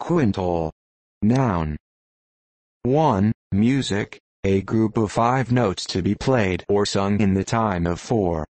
Quintal. Noun. 1. Music, a group of five notes to be played or sung in the time of four.